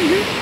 Mm-hmm.